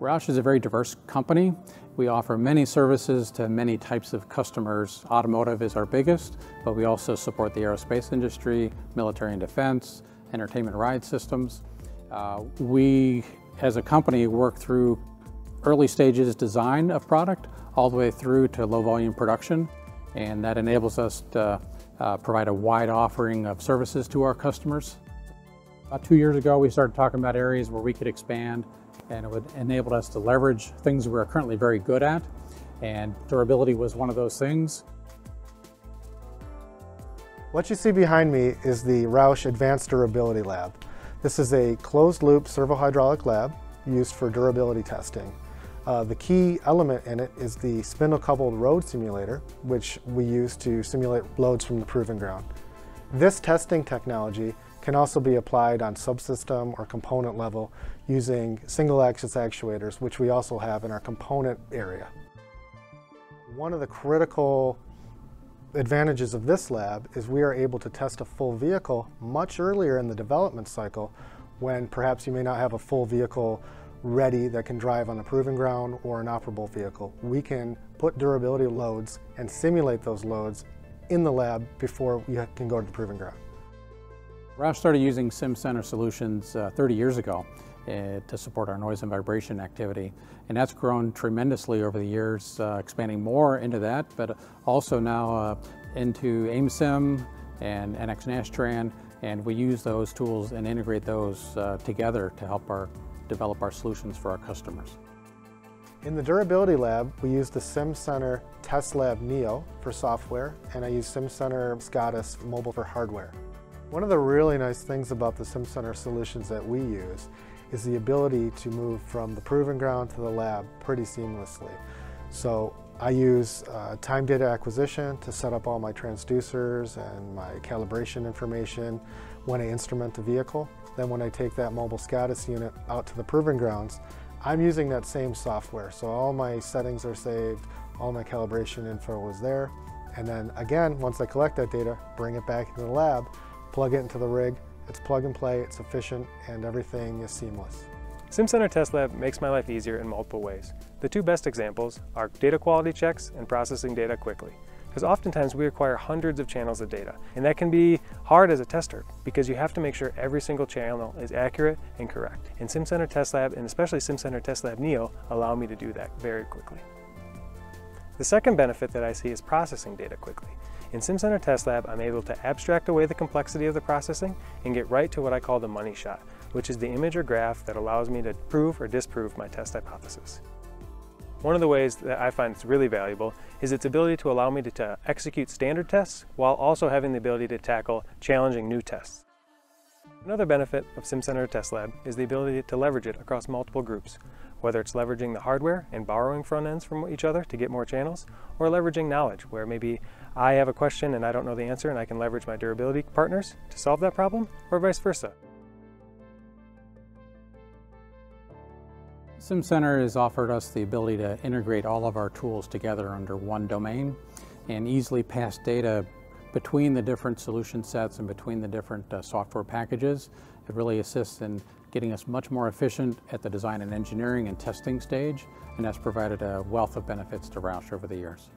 Roush is a very diverse company. We offer many services to many types of customers. Automotive is our biggest, but we also support the aerospace industry, military and defense, entertainment ride systems. Uh, we, as a company, work through early stages design of product all the way through to low volume production, and that enables us to uh, provide a wide offering of services to our customers. About two years ago, we started talking about areas where we could expand and it would enable us to leverage things we're currently very good at. And durability was one of those things. What you see behind me is the Roush Advanced Durability Lab. This is a closed-loop servo-hydraulic lab used for durability testing. Uh, the key element in it is the spindle-coupled road simulator, which we use to simulate loads from the proving ground. This testing technology can also be applied on subsystem or component level using single axis actuators, which we also have in our component area. One of the critical advantages of this lab is we are able to test a full vehicle much earlier in the development cycle when perhaps you may not have a full vehicle ready that can drive on the proving ground or an operable vehicle. We can put durability loads and simulate those loads in the lab before you can go to the proving ground. Roush started using SimCenter solutions uh, 30 years ago uh, to support our noise and vibration activity. And that's grown tremendously over the years, uh, expanding more into that, but also now uh, into Amesim and NX Nastran, and we use those tools and integrate those uh, together to help our develop our solutions for our customers. In the durability lab, we use the SimCenter Test Lab Neo for software, and I use SimCenter SCADAS Mobile for hardware. One of the really nice things about the SimCenter solutions that we use is the ability to move from the proving ground to the lab pretty seamlessly. So I use uh, time data acquisition to set up all my transducers and my calibration information when I instrument the vehicle. Then when I take that mobile SCADAS unit out to the proving grounds, I'm using that same software. So all my settings are saved, all my calibration info is there. And then again, once I collect that data, bring it back into the lab, plug it into the rig. It's plug and play, it's efficient, and everything is seamless. SimCenter Test Lab makes my life easier in multiple ways. The two best examples are data quality checks and processing data quickly. Because oftentimes we acquire hundreds of channels of data, and that can be hard as a tester because you have to make sure every single channel is accurate and correct. And SimCenter Test Lab, and especially SimCenter Test Lab Neo, allow me to do that very quickly. The second benefit that I see is processing data quickly. In SimCenter Test Lab, I'm able to abstract away the complexity of the processing and get right to what I call the money shot, which is the image or graph that allows me to prove or disprove my test hypothesis. One of the ways that I find it's really valuable is its ability to allow me to, to execute standard tests while also having the ability to tackle challenging new tests. Another benefit of SimCenter Test Lab is the ability to leverage it across multiple groups, whether it's leveraging the hardware and borrowing front ends from each other to get more channels, or leveraging knowledge, where maybe I have a question and I don't know the answer and I can leverage my durability partners to solve that problem, or vice versa. SimCenter has offered us the ability to integrate all of our tools together under one domain and easily pass data between the different solution sets and between the different uh, software packages. It really assists in getting us much more efficient at the design and engineering and testing stage, and that's provided a wealth of benefits to Roush over the years.